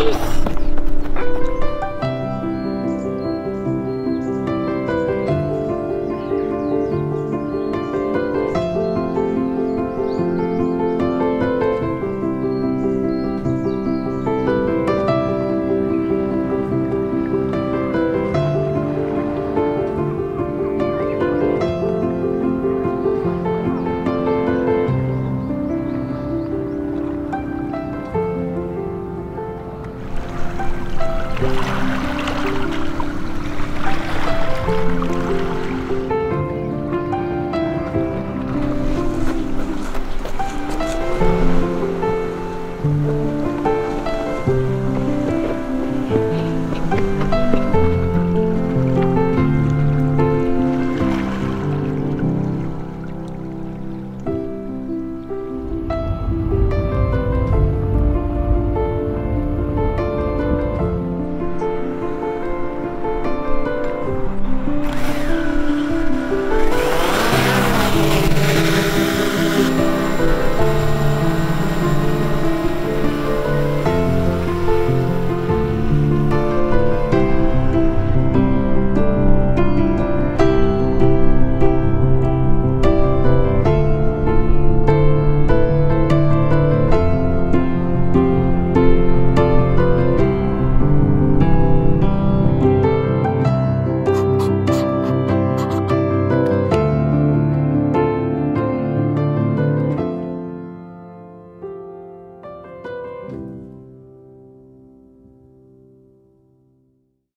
peace.